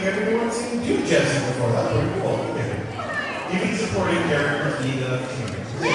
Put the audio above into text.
think I've ever seen two Jesses before. That's pretty cool. Okay. Even supporting characters need a teammate.